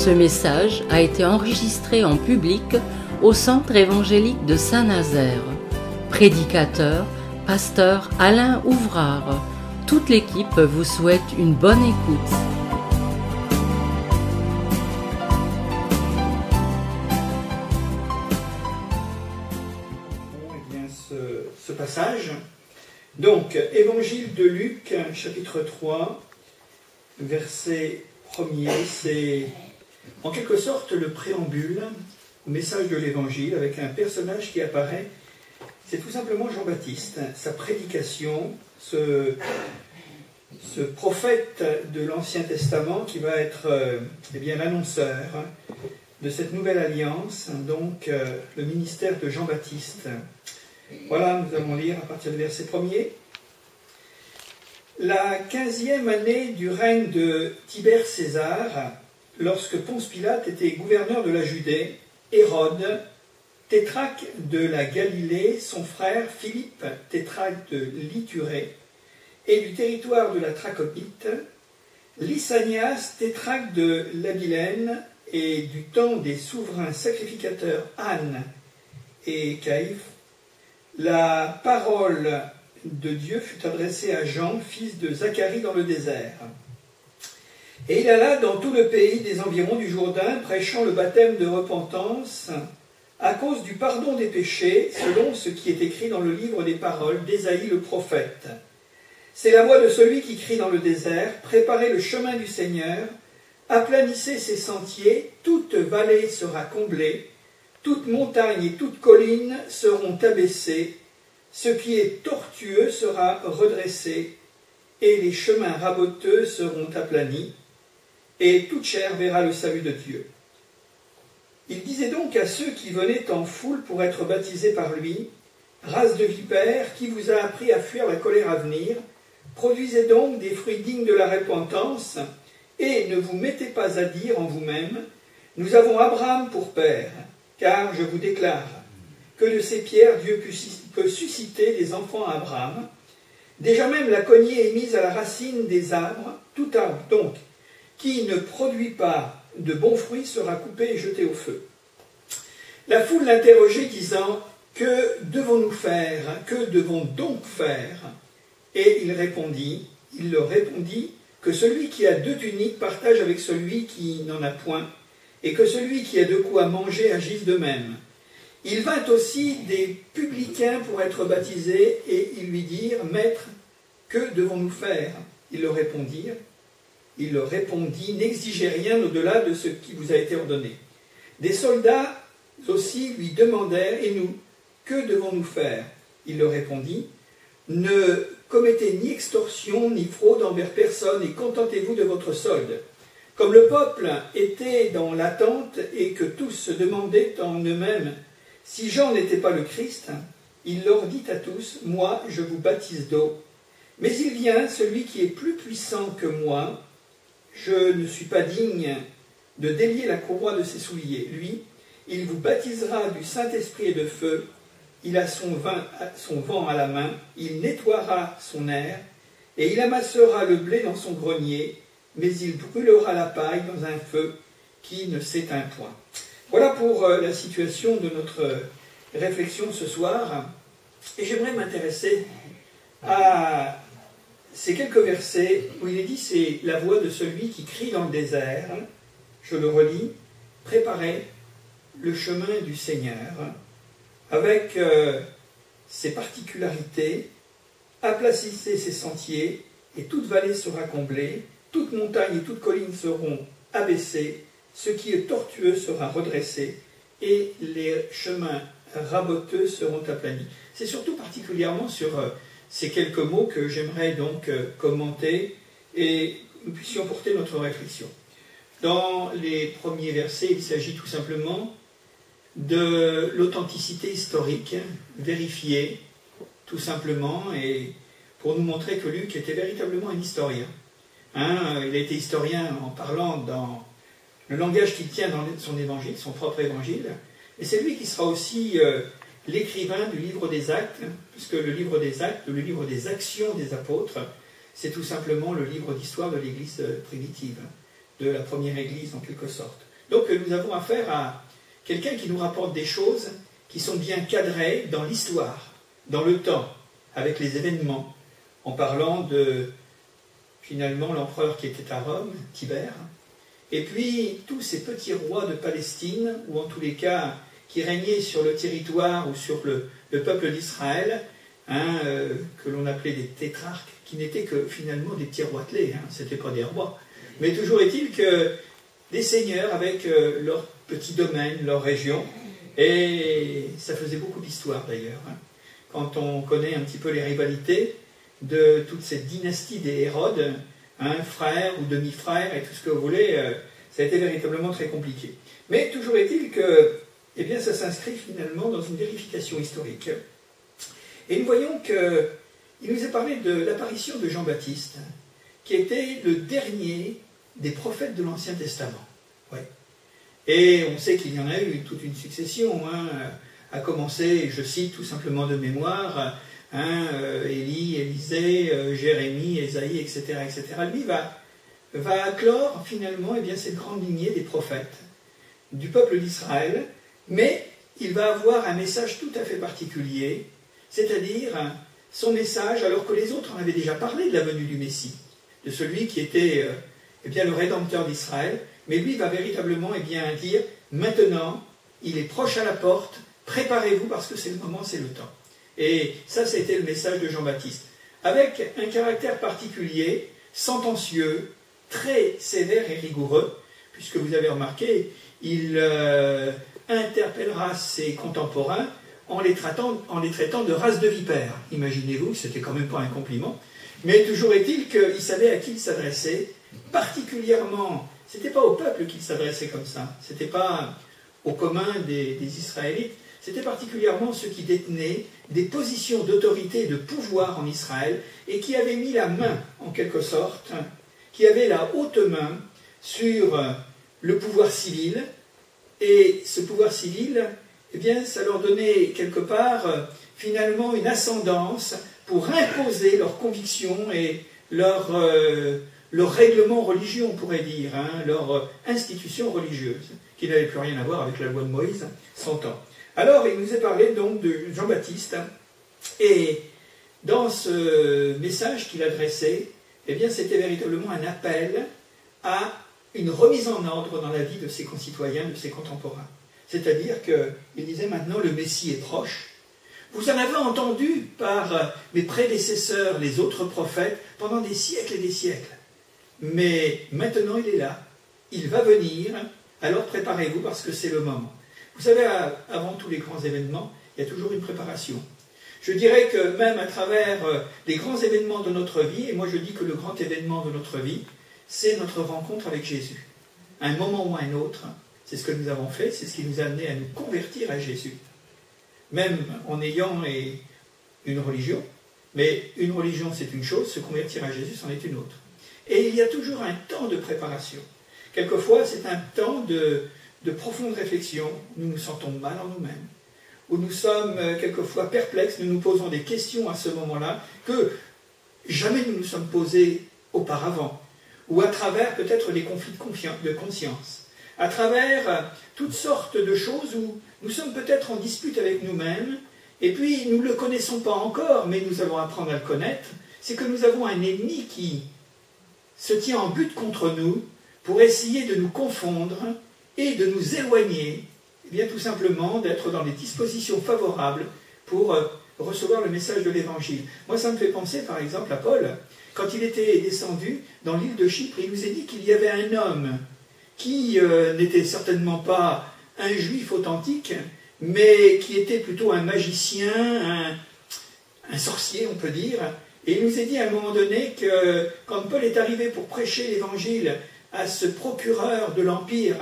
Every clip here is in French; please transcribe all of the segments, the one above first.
Ce message a été enregistré en public au Centre évangélique de Saint-Nazaire. Prédicateur, pasteur Alain Ouvrard. Toute l'équipe vous souhaite une bonne écoute. Eh passage. Donc, Évangile de Luc, chapitre 3, verset 1er, c'est en quelque sorte le préambule au message de l'Évangile avec un personnage qui apparaît. C'est tout simplement Jean-Baptiste. Sa prédication, ce, prophète de l'Ancien Testament qui va être euh, eh bien l'annonceur de cette nouvelle alliance, donc euh, le ministère de Jean-Baptiste. Voilà, nous allons lire à partir du verset 1er. La quinzième année du règne de Tibère César, lorsque Ponce Pilate était gouverneur de la Judée, Hérode, tétrarque de la Galilée, son frère Philippe, tétrarque de l'Iturée, et du territoire de la Trachopite, Lysanias, tétrarque de l'Abilène, et du temps des souverains sacrificateurs Anne et Caïphe, la parole de Dieu fut adressée à Jean, fils de Zacharie, dans le désert. Et il alla dans tout le pays des environs du Jourdain, prêchant le baptême de repentance à cause du pardon des péchés, selon ce qui est écrit dans le livre des paroles d'Ésaïe le prophète. C'est la voix de celui qui crie dans le désert, Préparez le chemin du Seigneur, aplanissez ses sentiers, toute vallée sera comblée, toute montagne et toute colline seront abaissées, ce qui est tortueux sera redressé, et les chemins raboteux seront aplanis, et toute chair verra le salut de Dieu. Il disait donc à ceux qui venaient en foule pour être baptisés par lui, Race de vipères, qui vous a appris à fuir la colère à venir, produisez donc des fruits dignes de la repentance, et ne vous mettez pas à dire en vous-même, Nous avons Abraham pour père, car je vous déclare que de ces pierres Dieu peut susciter des enfants à Abraham. Déjà même la cognée est mise à la racine des arbres, tout arbre donc qui ne produit pas de bons fruits sera coupé et jeté au feu. La foule l'interrogeait disant Que devons-nous faire? Que devons donc faire? Et il répondit, il leur répondit que celui qui a deux tuniques partage avec celui qui n'en a point, et que celui qui a de quoi manger agisse de même. Il vint aussi des publicains pour être baptisés, et ils lui dirent Maître, que devons-nous faire? Ils leur répondirent il leur répondit N'exigez rien au-delà de ce qui vous a été ordonné. Des soldats aussi lui demandèrent Et nous, que devons-nous faire? Il leur répondit Ne commettez ni extorsion ni fraude envers personne et contentez-vous de votre solde. Comme le peuple était dans l'attente et que tous se demandaient en eux-mêmes si Jean n'était pas le Christ, il leur dit à tous Moi, je vous baptise d'eau. Mais il vient celui qui est plus puissant que moi, je ne suis pas digne de délier la courroie de ses souliers. Lui, il vous baptisera du Saint-Esprit et de feu. Il a son, son vent à la main, il nettoiera son air, et il amassera le blé dans son grenier, mais il brûlera la paille dans un feu qui ne s'éteint point. Voilà pour euh, la situation de notre réflexion ce soir. Et j'aimerais m'intéresser à ces quelques versets où il est dit c'est la voix de celui qui crie dans le désert. Je le relis. Préparez le chemin du Seigneur avec euh, ses particularités. Aplacissez ses sentiers et toute vallée sera comblée. Toute montagne et toute colline seront abaissées. Ce qui est tortueux sera redressé et les chemins raboteux seront aplanis. C'est surtout particulièrement sur euh, ces quelques mots que j'aimerais donc euh, commenter et nous puissions porter notre réflexion. Dans les premiers versets, il s'agit tout simplement de l'authenticité historique vérifiée, tout simplement, et pour nous montrer que Luc était véritablement un historien. Hein, il a été historien en parlant dans le langage qu'il tient dans son évangile, son propre évangile, et c'est lui qui sera aussi euh, l'écrivain du livre des actes, puisque le livre des actes, le livre des actions des apôtres, c'est tout simplement le livre d'histoire de l'Église primitive, de la première Église en quelque sorte. Donc nous avons affaire à quelqu'un qui nous rapporte des choses qui sont bien cadrées dans l'histoire, dans le temps, avec les événements, en parlant de finalement l'empereur qui était à Rome, Tibère, et puis tous ces petits rois de Palestine, ou en tous les cas qui régnaient sur le territoire ou sur le, peuple d'Israël, hein, euh, que l'on appelait des tétrarques, qui n'étaient que finalement des petits roitelets, hein, ce n'étaient pas des rois. Mais toujours est-il que des seigneurs avec euh, leur petit domaine, leur région, et ça faisait beaucoup d'histoire d'ailleurs. Hein. Quand on connaît un petit peu les rivalités de toute cette dynastie des Hérodes, un frère ou demi-frère et tout ce que vous voulez, euh, ça a été véritablement très compliqué. Mais toujours est-il que eh bien, ça s'inscrit finalement dans une vérification historique. Et nous voyons qu'il nous est parlé de l'apparition de Jean-Baptiste, qui était le dernier des prophètes de l'Ancien Testament. Ouais. Et on sait qu'il y en a eu toute une succession, hein, à commencer, je cite tout simplement de mémoire, hein, euh, Élie, Élisée, euh, Jérémie, Ésaïe, etc., etc. Lui va, va clore finalement eh bien, cette grande lignée des prophètes du peuple d'Israël, mais il va avoir un message tout à fait particulier, c'est-à-dire son message, alors que les autres en avaient déjà parlé de la venue du Messie, de celui qui était euh, eh bien, le rédempteur d'Israël, mais lui va véritablement eh bien, dire maintenant, il est proche à la porte, préparez-vous parce que c'est le moment, c'est le temps. Et ça, c'était le message de Jean-Baptiste. Avec un caractère particulier, sentencieux, très sévère et rigoureux, puisque vous avez remarqué, il euh, interpellera ses contemporains en les, traitant, en les traitant de race de vipères. Imaginez-vous, c'était quand même pas un compliment. Mais toujours est-il qu'il savait à qui il s'adressait, particulièrement, c'était pas au peuple qu'il s'adressait comme ça, c'était pas au commun des, des Israélites, c'était particulièrement ceux qui détenaient des positions d'autorité et de pouvoir en Israël et qui avaient mis la main, en quelque sorte, qui avaient la haute main sur le pouvoir civil. Et ce pouvoir civil, eh bien, ça leur donnait quelque part finalement une ascendance pour imposer leurs convictions et leurs euh, leur règlement religieux, on pourrait dire, hein, leur institution religieuse, qui n'avait plus rien à voir avec la loi de Moïse, 100 ans. Alors, il nous est parlé donc de Jean-Baptiste, et dans ce message qu'il adressait, eh bien, c'était véritablement un appel à une remise en ordre dans la vie de ses concitoyens, de ses contemporains. C'est-à-dire qu'il disait maintenant le Messie est proche. Vous en avez entendu par mes prédécesseurs, les autres prophètes, pendant des siècles et des siècles. Mais maintenant il est là. Il va venir, alors préparez-vous parce que c'est le moment. Vous savez, avant tous les grands événements, il y a toujours une préparation. Je dirais que même à travers euh, les grands événements de notre vie, et moi je dis que le grand événement de notre vie, c'est notre rencontre avec Jésus. À un moment ou à un autre, c'est ce que nous avons fait, c'est ce qui nous a amené à nous convertir à Jésus. Même en ayant une religion, mais une religion c'est une chose, se convertir à Jésus c'en est une autre. Et il y a toujours un temps de préparation. Quelquefois c'est un temps de, de profonde réflexion, nous nous sentons mal en nous-mêmes, où nous sommes euh, quelquefois perplexes, nous nous posons des questions à ce moment-là que jamais nous nous sommes posés auparavant, ou à travers peut-être des conflits de conscience, à travers euh, toutes sortes de choses où nous sommes peut-être en dispute avec nous-mêmes, et puis nous ne le connaissons pas encore, mais nous allons apprendre à le connaître, c'est que nous avons un ennemi qui se tient en but contre nous pour essayer de nous confondre et de nous éloigner, eh bien tout simplement d'être dans les dispositions favorables pour euh, recevoir le message de l'Évangile. Moi, ça me fait penser par exemple à Paul, quand il était descendu dans l'île de Chypre, il nous a dit qu'il y avait un homme qui euh, n'était certainement pas un juif authentique, mais qui était plutôt un magicien, un, sorcier, on peut dire. Et il nous a dit à un moment donné que quand Paul est arrivé pour prêcher l'Évangile à ce procureur de l'Empire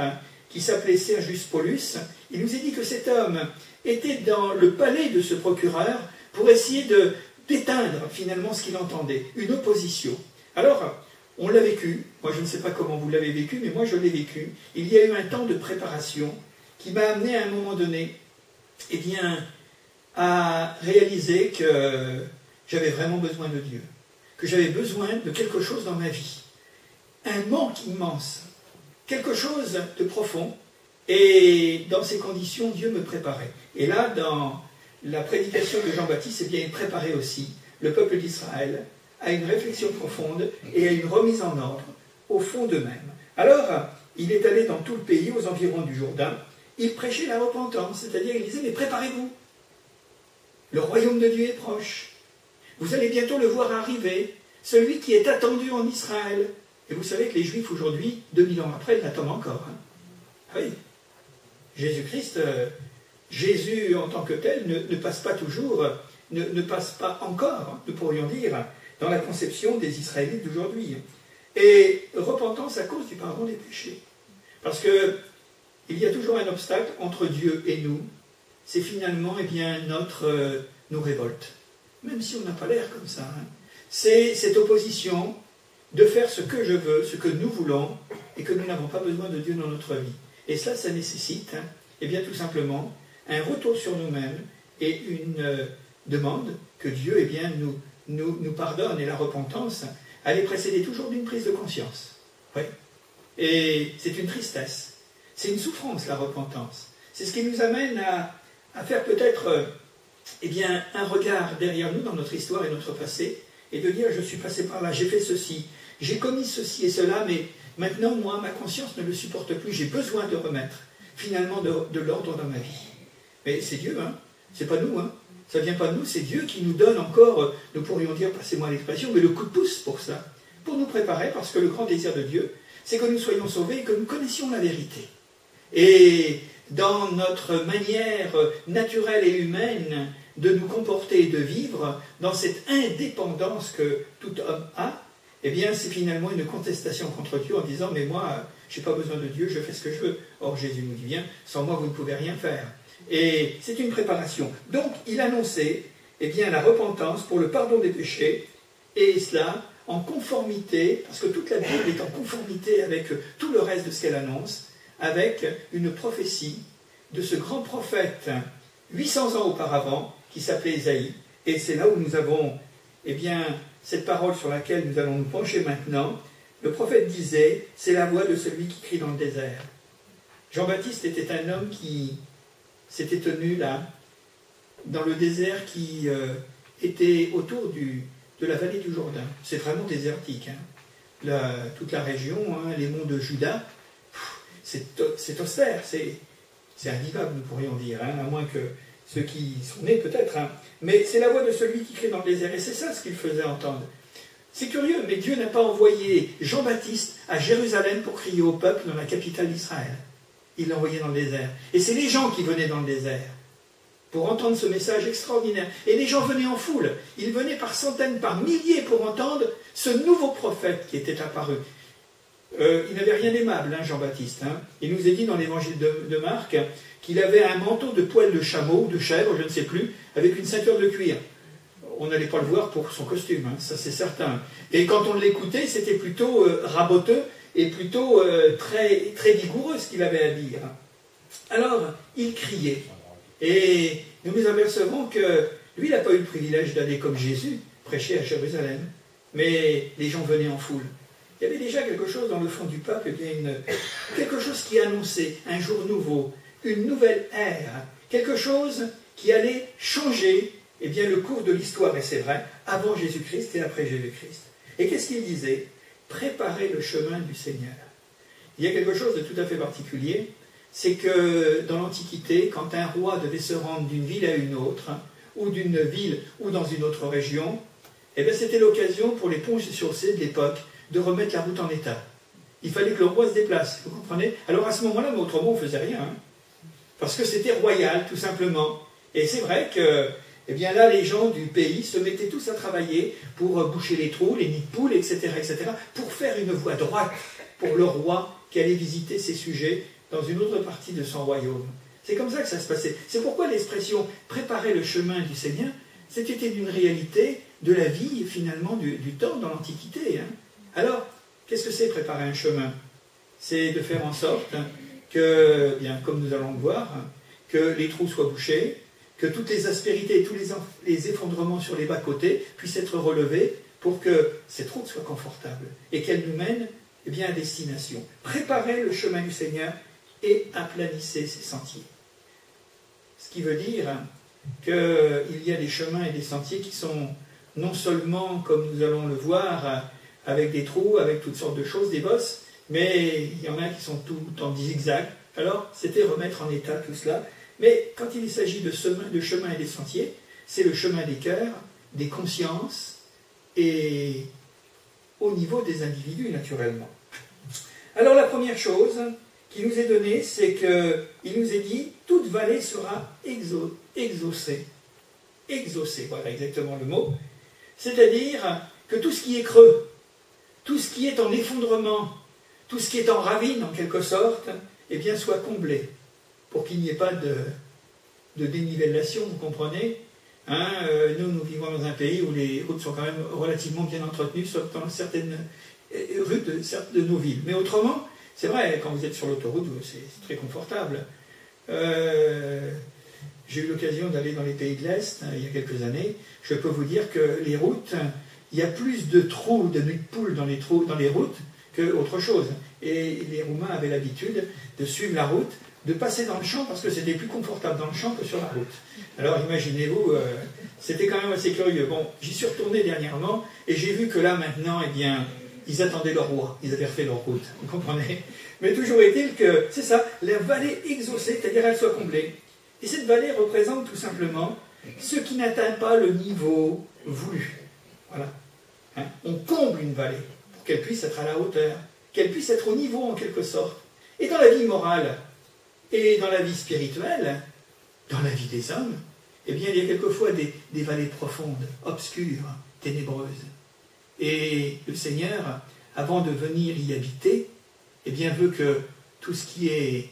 qui s'appelait Sergius Paulus, il nous est dit que cet homme était dans le palais de ce procureur pour essayer de d'éteindre finalement ce qu'il entendait, une opposition. Alors, on l'a vécu, moi je ne sais pas comment vous l'avez vécu, mais moi je l'ai vécu. Il y a eu un temps de préparation qui m'a amené à un moment donné eh bien, à réaliser que j'avais vraiment besoin de Dieu, que j'avais besoin de quelque chose dans ma vie. Un manque immense quelque chose de profond. Et dans ces conditions, Dieu me préparait. Et là, dans la prédication de Jean-Baptiste, eh bien, il préparait aussi le peuple d'Israël à une réflexion profonde et à une remise en ordre au fond d'eux-mêmes. Alors, il est allé dans tout le pays, aux environs du Jourdain, il prêchait la repentance, c'est-à-dire il disait, mais préparez-vous, le royaume de Dieu est proche, vous allez bientôt le voir arriver, celui qui est attendu en Israël. Et vous savez que les Juifs aujourd'hui, 2000 ans après, l'attendent encore. Hein. oui. Jésus-Christ, euh, Jésus en tant que tel, ne, passe pas toujours, ne, passe pas encore, nous pourrions dire, dans la conception des Israélites d'aujourd'hui. Et repentance à cause du pardon des péchés. Parce que il y a toujours un obstacle entre Dieu et nous. C'est finalement eh bien, notre, euh, nos révoltes. Même si on n'a pas l'air comme ça. Hein. C'est cette opposition de faire ce que je veux, ce que nous voulons, et que nous n'avons pas besoin de Dieu dans notre vie. Et ça, ça nécessite, hein, eh bien, tout simplement, un retour sur nous-mêmes et une euh, demande que Dieu eh bien, nous, nous, nous, pardonne. Et la repentance, elle est précédée toujours d'une prise de conscience. Oui. Et c'est une tristesse. C'est une souffrance, la repentance. C'est ce qui nous amène à, à faire peut-être euh, eh bien, un regard derrière nous dans notre histoire et notre passé, et de dire je suis passé par là, j'ai fait ceci, j'ai commis ceci et cela, mais maintenant, moi, ma conscience ne le supporte plus, j'ai besoin de remettre finalement de, de l'ordre dans ma vie. Mais c'est Dieu, hein c'est pas nous, hein ça vient pas de nous, c'est Dieu qui nous donne encore, euh, nous pourrions dire, passez-moi l'expression, mais le coup de pouce pour ça, pour nous préparer, parce que le grand désir de Dieu, c'est que nous soyons sauvés et que nous connaissions la vérité. Et dans notre manière naturelle et humaine de nous comporter et de vivre, dans cette indépendance que tout homme a, eh bien, c'est finalement une contestation contre Dieu en disant Mais moi, je n'ai pas besoin de Dieu, je fais ce que je veux. Or, Jésus nous dit bien Sans moi, vous ne pouvez rien faire. Et c'est une préparation. Donc, il annonçait eh bien, la repentance pour le pardon des péchés, et cela en conformité, parce que toute la Bible est en conformité avec tout le reste de ce qu'elle annonce, avec une prophétie de ce grand prophète 800 ans auparavant qui s'appelait Isaïe. Et c'est là où nous avons eh bien, cette parole sur laquelle nous allons nous pencher maintenant. Le prophète disait, c'est la voix de celui qui crie dans le désert. Jean-Baptiste était un homme qui s'était tenu là, dans le désert qui euh, était autour de la vallée du Jourdain. C'est vraiment désertique. Hein. toute la région, hein, les monts de Juda, c'est austère, c'est invivable, nous pourrions dire, hein, à moins que ceux qui sont nés peut-être. Mais c'est la voix de celui qui crie dans le désert, et c'est ça ce qu'il faisait entendre. C'est curieux, mais Dieu n'a pas envoyé Jean-Baptiste à Jérusalem pour crier au peuple dans la capitale d'Israël. Il l'a envoyé dans le désert. Et c'est les gens qui venaient dans le désert pour entendre ce message extraordinaire. Et les gens venaient en foule. Ils venaient par centaines, par milliers pour entendre ce nouveau prophète qui était apparu. Euh, il n'avait rien d'aimable, hein, Jean-Baptiste. Hein. Il nous est dit dans l'évangile de, Marc qu'il avait un manteau de poils de chameau, de chèvre, je ne sais plus, avec une ceinture de cuir. On n'allait pas le voir pour son costume, hein, ça c'est certain. Et quand on l'écoutait, c'était plutôt euh, raboteux et plutôt euh, très, très vigoureux ce qu'il avait à dire. Alors, il criait. Et nous nous apercevons que lui, n'a pas eu le privilège d'aller comme Jésus prêcher à Jérusalem, mais les gens venaient en foule. Il y avait déjà quelque chose dans le fond du peuple, eh quelque chose qui annonçait un jour nouveau, une nouvelle ère, quelque chose qui allait changer eh bien, le cours de l'histoire, et c'est vrai, avant Jésus-Christ et après Jésus-Christ. Et qu'est-ce qu'il disait? Préparez le chemin du Seigneur. Il y a quelque chose de tout à fait particulier, c'est que dans l'Antiquité, quand un roi devait se rendre d'une ville à une autre, ou d'une ville ou dans une autre région, eh c'était l'occasion pour les ponts chaussées de l'époque de remettre la route en état. Il fallait que le roi se déplace, vous comprenez? Alors à ce moment-là, autrement, on ne faisait rien. Hein. parce que c'était royal, tout simplement. Et c'est vrai que, eh bien là, les gens du pays se mettaient tous à travailler pour euh, boucher les trous, les nids de poules, etc., etc., pour faire une voie droite pour le roi qui allait visiter ses sujets dans une autre partie de son royaume. C'est comme ça que ça se passait. C'est pourquoi l'expression préparer le chemin du Seigneur, c'était une réalité de la vie, finalement, du, temps dans l'Antiquité. Hein. Alors, qu'est-ce que c'est préparer un chemin? C'est de faire en sorte que, bien, comme nous allons le voir, que les trous soient bouchés, que toutes les aspérités et tous les, effondrements sur les bas-côtés puissent être relevés pour que cette route soit confortable et qu'elle nous mène eh bien, à destination. Préparez le chemin du Seigneur et aplanissez ses sentiers. Ce qui veut dire qu'il y a des chemins et des sentiers qui sont non seulement, comme nous allons le voir, avec des trous, avec toutes sortes de choses, des bosses, mais il y en a qui sont tout en zigzag. Alors, c'était remettre en état tout cela. Mais quand il s'agit de, de chemin et des sentiers, c'est le chemin des cœurs, des consciences et au niveau des individus, naturellement. Alors, la première chose qui nous est donnée, c'est qu'il nous est dit toute vallée sera exaucée. Exaucée, voilà exactement le mot. C'est-à-dire que tout ce qui est creux, tout ce qui est en effondrement, tout ce qui est en ravine en quelque sorte, eh bien soit comblé, pour qu'il n'y ait pas de, de dénivellation, vous comprenez hein, euh, Nous, nous vivons dans un pays où les routes sont quand même relativement bien entretenues, sauf dans certaines euh, rues de, nos villes. Mais autrement, c'est vrai, quand vous êtes sur l'autoroute, c'est très confortable. Euh, j'ai eu l'occasion d'aller dans les pays de l'Est hein, il y a quelques années. Je peux vous dire que les routes, il y a plus de trous, de nids de poules dans les, dans les routes qu'autre chose. Et les Roumains avaient l'habitude de suivre la route, de passer dans le champ parce que c'était plus confortable dans le champ que sur la route. Alors imaginez-vous, euh, c'était quand même assez curieux. Bon, j'y suis retourné dernièrement et j'ai vu que là maintenant, eh bien, ils attendaient leur roi, ils avaient refait leur route, vous comprenez Mais toujours est-il que, c'est ça, la vallée exaucée, c'est-à-dire elle soit comblée. Et cette vallée représente tout simplement ce qui n'atteint pas le niveau voulu. Voilà. Hein? On comble une vallée pour qu'elle puisse être à la hauteur, qu'elle puisse être au niveau en quelque sorte. Et dans la vie morale et dans la vie spirituelle, dans la vie des hommes, eh il y a quelquefois des, des vallées profondes, obscures, ténébreuses. Et le Seigneur, avant de venir y habiter, eh bien, veut que tout ce qui est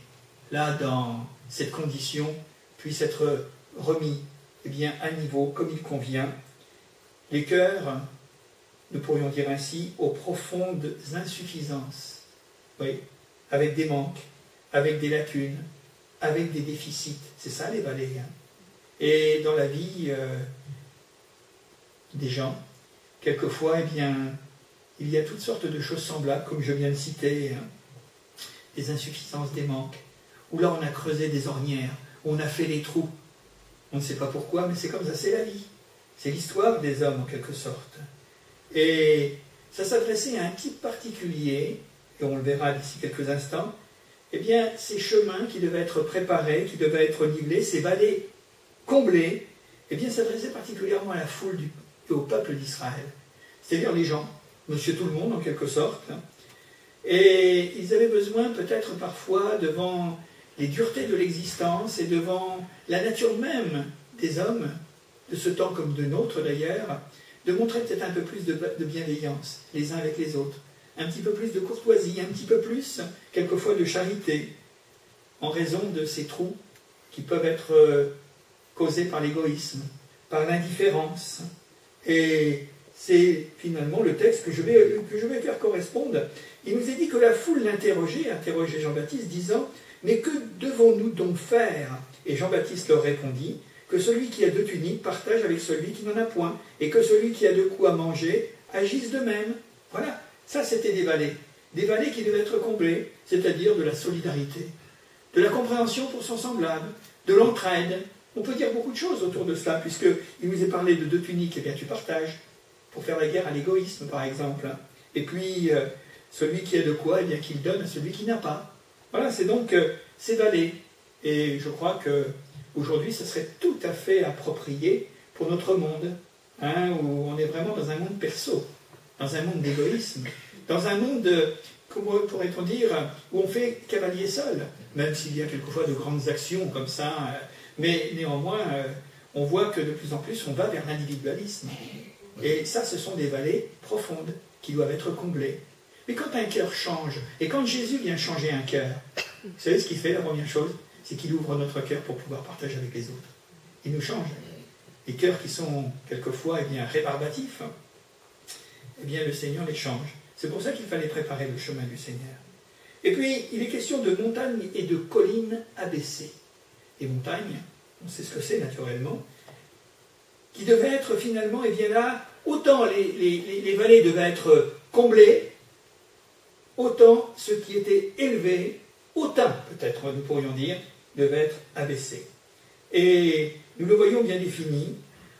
là dans cette condition puisse être remis eh bien, à niveau comme il convient. Les cœurs, nous pourrions dire ainsi, aux profondes insuffisances, oui, avec des manques, avec des lacunes, avec des déficits. C'est ça les vallées. Hein. Et dans la vie euh, des gens, quelquefois, eh bien, il y a toutes sortes de choses semblables, comme je viens de citer, hein. des insuffisances, des manques, où là on a creusé des ornières, on a fait des trous. On ne sait pas pourquoi, mais c'est comme ça, c'est la vie. C'est l'histoire des hommes en quelque sorte. Et ça s'adressait à un type particulier, et on le verra d'ici quelques instants, eh bien, ces chemins qui devaient être préparés, qui devaient être nivelés, ces vallées comblées, eh bien, s'adressaient particulièrement à la foule et au peuple d'Israël. C'est-à-dire les gens, monsieur tout le monde en quelque sorte. Et ils avaient besoin peut-être parfois devant les duretés de l'existence et devant la nature même des hommes, de ce temps comme de nôtres d'ailleurs, de montrer peut-être un peu plus de, bienveillance les uns avec les autres, un petit peu plus de courtoisie, un petit peu plus, quelquefois, de charité, en raison de ces trous qui peuvent être euh, causés par l'égoïsme, par l'indifférence. Et c'est finalement le texte que je, vais, faire correspondre. Il nous est dit que la foule l'interrogeait, interrogeait Jean-Baptiste, disant Mais que devons-nous donc faire? Et Jean-Baptiste leur répondit Que celui qui a deux tuniques partage avec celui qui n'en a point, et que celui qui a de quoi manger agisse de même. Voilà, ça c'était des vallées. Des vallées qui devaient être comblées, c'est-à-dire de la solidarité, de la compréhension pour son semblable, de l'entraide. On peut dire beaucoup de choses autour de cela, puisqu'il nous est parlé de deux tuniques, et bien tu partages pour faire la guerre à l'égoïsme, par exemple. Et puis, euh, celui qui a de quoi, eh bien qu'il donne à celui qui n'a pas. Voilà, c'est donc euh, ces vallées. Et je crois que aujourd'hui, ce serait tout à fait approprié pour notre monde, hein, où on est vraiment dans un monde perso, dans un monde d'égoïsme, dans un monde, comment pourrait-on dire, où on fait cavalier seul, même s'il y a quelquefois de grandes actions comme ça, euh, mais néanmoins, on voit que de plus en plus, on va vers l'individualisme. Et ça, ce sont des vallées profondes qui doivent être comblées. Mais quand un cœur change, et quand Jésus vient changer un cœur, vous savez ce qu'il fait, la première chose C'est qu'il ouvre notre cœur pour pouvoir partager avec les autres. Il nous change. Les cœurs qui sont quelquefois eh bien, rébarbatifs, eh bien, le Seigneur les change. C'est pour ça qu'il fallait préparer le chemin du Seigneur. Et puis, il est question de montagnes et de collines abaissées. Les montagnes, on sait ce que c'est naturellement, qui devait être finalement, et bien là, autant les, vallées devaient être comblées, autant ce qui était élevé, autant peut-être nous pourrions dire, devait être abaissé. Et nous le voyons bien défini,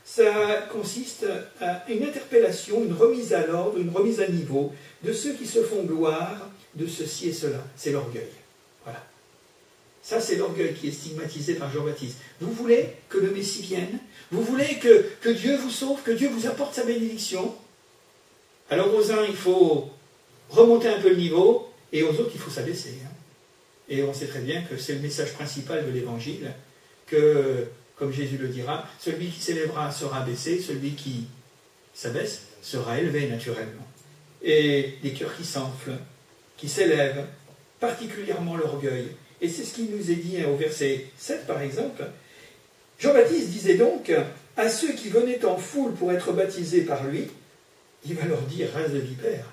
ça consiste à une interpellation, une remise à l'ordre, une remise à niveau de ceux qui se font gloire de ceci et cela. C'est l'orgueil. Voilà. Ça, c'est l'orgueil qui est stigmatisé par Jean-Baptiste. Vous voulez que le Messie vienne? Vous voulez que, que Dieu vous sauve, que Dieu vous apporte sa bénédiction? Alors aux uns, il faut remonter un peu le niveau, et aux autres, il faut s'abaisser. Hein. Et on sait très bien que c'est le message principal de l'Évangile, que, comme Jésus le dira, celui qui s'élèvera sera baissé, celui qui s'abaisse sera élevé naturellement. Et des cœurs qui s'enflent, qui s'élèvent, particulièrement l'orgueil. Et c'est ce qui nous est dit au verset 7 par exemple. Jean-Baptiste disait donc à ceux qui venaient en foule pour être baptisés par lui, il va leur dire race de vipère.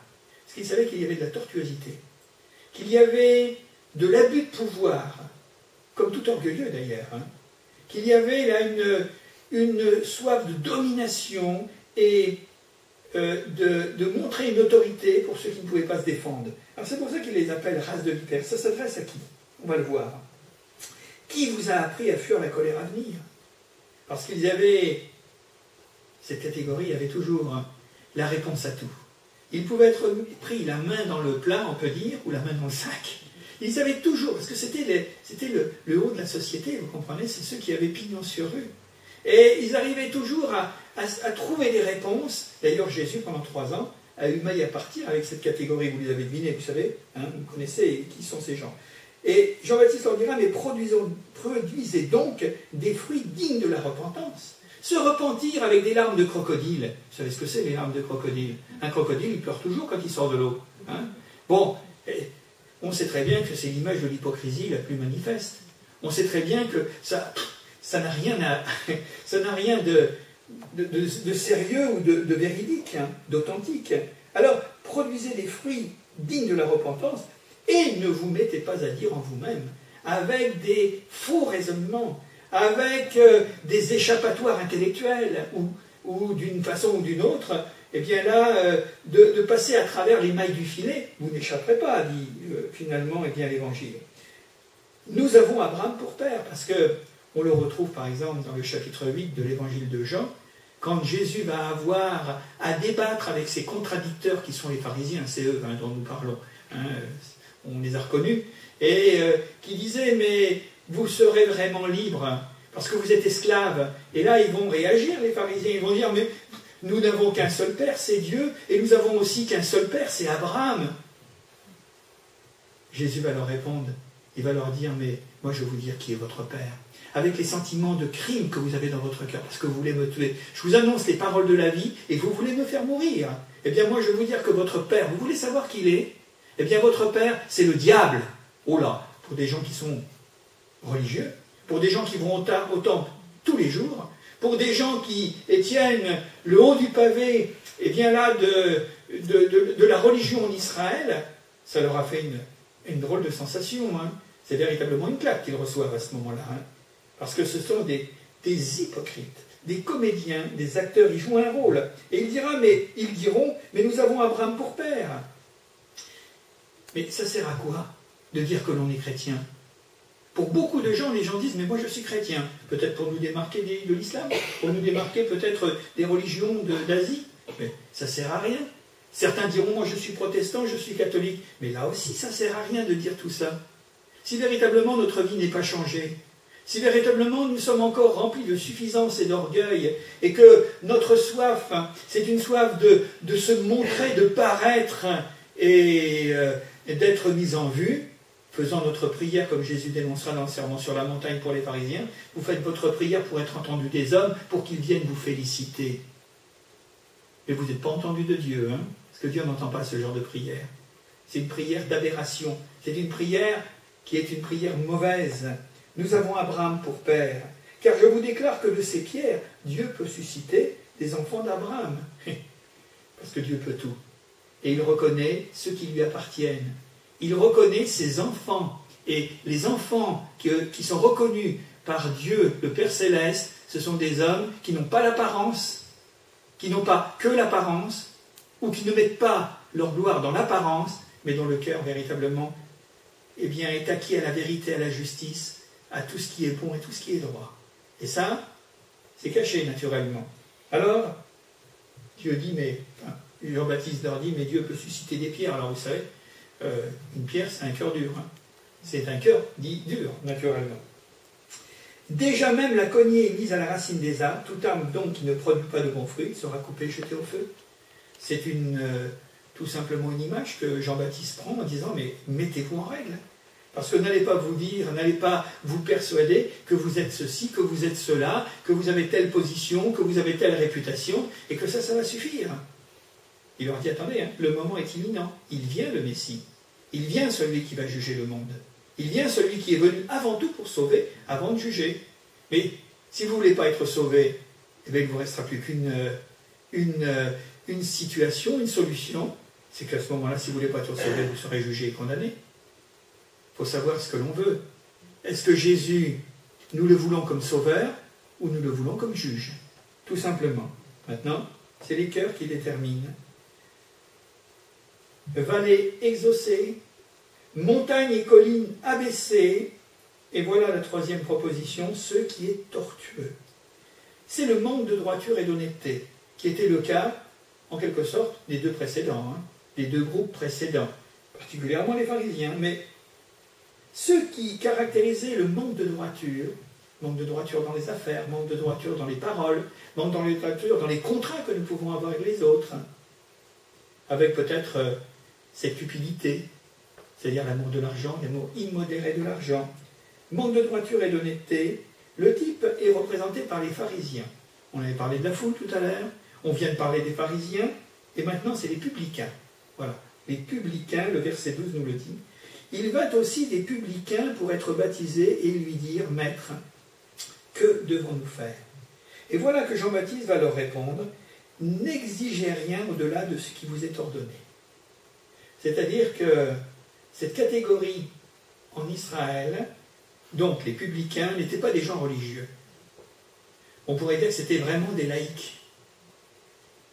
Parce qu'il savait qu'il y avait de la tortuosité, qu'il y avait de l'abus de pouvoir, comme tout orgueilleux d'ailleurs, hein. Qu'il y avait là une, soif de domination et euh, de, montrer une autorité pour ceux qui ne pouvaient pas se défendre. Alors c'est pour ça qu'il les appelle race de vipère. Ça s'adresse à qui? On va le voir. Qui vous a appris à fuir la colère à venir? Parce qu'ils avaient, cette catégorie avait toujours la réponse à tout. Ils pouvaient être pris la main dans le plat, on peut dire, ou la main dans le sac. Ils avaient toujours, parce que c'était le, haut de la société, vous comprenez, c'est ceux qui avaient pignon sur rue. Et ils arrivaient toujours à, à, trouver des réponses. D'ailleurs, Jésus, pendant trois ans, a eu maille à partir avec cette catégorie, vous les avez devinés, vous savez, hein, vous connaissez qui sont ces gens. Et Jean-Baptiste leur dira, mais produisez donc des fruits dignes de la repentance. Se repentir avec des larmes de crocodile. Vous savez ce que c'est les larmes de crocodile? Un crocodile, il pleure toujours quand il sort de l'eau. Hein? bon, on sait très bien que c'est l'image de l'hypocrisie la plus manifeste. On sait très bien que ça, ça n'a rien, de, sérieux ou de, véridique, hein, d'authentique. Alors, produisez des fruits dignes de la repentance et ne vous mettez pas à dire en vous-même, avec des faux raisonnements, avec euh, des échappatoires intellectuels ou, d'une façon ou d'une autre, eh bien là, euh, de, passer à travers les mailles du filet, vous n'échapperez pas, dit euh, finalement eh l'Évangile. Nous avons Abraham pour père, parce que on le retrouve par exemple dans le chapitre 8 de l'Évangile de Jean, quand Jésus va avoir à débattre avec ses contradicteurs qui sont les pharisiens, c'est eux hein, dont nous parlons, hein, on les a reconnus, et euh, qui disaient mais vous serez vraiment libre parce que vous êtes esclave. Et là ils vont réagir les pharisiens, ils vont dire mais nous n'avons qu'un seul Père, c'est Dieu, et nous avons aussi qu'un seul Père, c'est Abraham. Jésus va leur répondre, il va leur dire mais moi je vais vous dire qui est votre Père avec les sentiments de crime que vous avez dans votre cœur, parce que vous voulez me tuer. Je vous annonce les paroles de la vie et vous voulez me faire mourir. Eh bien, moi, je vais vous dire que votre Père, vous voulez savoir qui il est? Eh bien, votre Père, c'est le diable. Oh là, pour des gens qui sont religieux, pour des gens qui vont au temple tous les jours, pour des gens qui tiennent le haut du pavé, eh bien là, de, de, la religion en Israël, ça leur a fait une, une drôle de sensation. Hein. C'est véritablement une claque qu'ils reçoivent à ce moment-là. Hein. Parce que ce sont des, hypocrites, des comédiens, des acteurs, ils jouent un rôle. Et mais ils diront, mais nous avons Abraham pour père. Mais ça sert à quoi de dire que l'on est chrétien? Pour beaucoup de gens, les gens disent, mais moi je suis chrétien. Peut-être pour nous démarquer de l'islam, pour nous démarquer peut-être des religions d'Asie. Mais ça sert à rien. Certains diront, moi je suis protestant, je suis catholique. Mais là aussi, ça sert à rien de dire tout ça. Si véritablement notre vie n'est pas changée, si véritablement nous sommes encore remplis de suffisance et d'orgueil, et que notre soif, c'est une soif de, se montrer, de paraître et, euh, et d'être mis en vue, faisant notre prière, comme Jésus dénoncera dans le serment sur la montagne pour les pharisiens, vous faites votre prière pour être entendu des hommes, pour qu'ils viennent vous féliciter. Mais vous n'êtes pas entendu de Dieu, hein, parce que Dieu n'entend pas ce genre de prière. C'est une prière d'aberration, c'est une prière qui est une prière mauvaise, nous avons Abraham pour père, car je vous déclare que de ces pierres, Dieu peut susciter des enfants d'Abraham. Parce que Dieu peut tout. Et il reconnaît ceux qui lui appartiennent. Il reconnaît ses enfants. Et les enfants qui, qui sont reconnus par Dieu, le Père céleste, ce sont des hommes qui n'ont pas l'apparence, qui n'ont pas que l'apparence, ou qui ne mettent pas leur gloire dans l'apparence, mais dont le cœur véritablement eh bien, est acquis à la vérité, à la justice, à tout ce qui est bon et tout ce qui est droit. Et ça, c'est caché naturellement. Alors, Dieu dit, mais, Jean-Baptiste leur dit, mais Dieu peut susciter des pierres. Alors vous savez, euh, une pierre, c'est un cœur dur. Hein. C'est un cœur dit dur, naturellement. Déjà même la cognée est mise à la racine des arbres, toute arme donc qui ne produit pas de bons fruits sera coupée et jetée au feu. C'est euh, tout simplement une image que Jean-Baptiste prend en disant mais mettez-vous en règle. Parce que n'allez pas vous dire, n'allez pas vous persuader que vous êtes ceci, que vous êtes cela, que vous avez telle position, que vous avez telle réputation, et que ça, ça va suffire. Il leur dit attendez, hein, le moment est imminent. Il vient le Messie. Il vient celui qui va juger le monde. Il vient celui qui est venu avant tout pour sauver, avant de juger. Mais si vous ne voulez pas être sauvé, eh il ne vous restera plus qu'une une, une situation, une solution. C'est qu'à ce moment-là, si vous ne voulez pas être sauvé, vous serez jugé et condamné. Il faut savoir ce que l'on veut. Est-ce que Jésus, nous le voulons comme sauveur ou nous le voulons comme juge? Tout simplement. Maintenant, c'est les cœurs qui déterminent. Vallée exaucée, montagne et collines abaissées, et voilà la troisième proposition, ce qui est tortueux. C'est le manque de droiture et d'honnêteté, qui était le cas, en quelque sorte, des deux précédents, hein, des deux groupes précédents, particulièrement les pharisiens. Mais ce qui caractérisait le manque de droiture, manque de droiture dans les affaires, manque de droiture dans les paroles, manque de droiture dans les contrats que nous pouvons avoir avec les autres, avec peut-être cette cupidité, c'est-à-dire l'amour de l'argent, l'amour immodéré de l'argent, manque de droiture et d'honnêteté, le type est représenté par les pharisiens. On avait parlé de la foule tout à l'heure, on vient de parler des pharisiens, et maintenant c'est les publicains. Voilà, les publicains, le verset 12 nous le dit. Il va aussi des publicains pour être baptisés et lui dire, Maître, que devons-nous faire? Et voilà que Jean-Baptiste va leur répondre, N'exigez rien au-delà de ce qui vous est ordonné. C'est-à-dire que cette catégorie en Israël, donc les publicains, n'étaient pas des gens religieux. On pourrait dire que c'était vraiment des laïcs,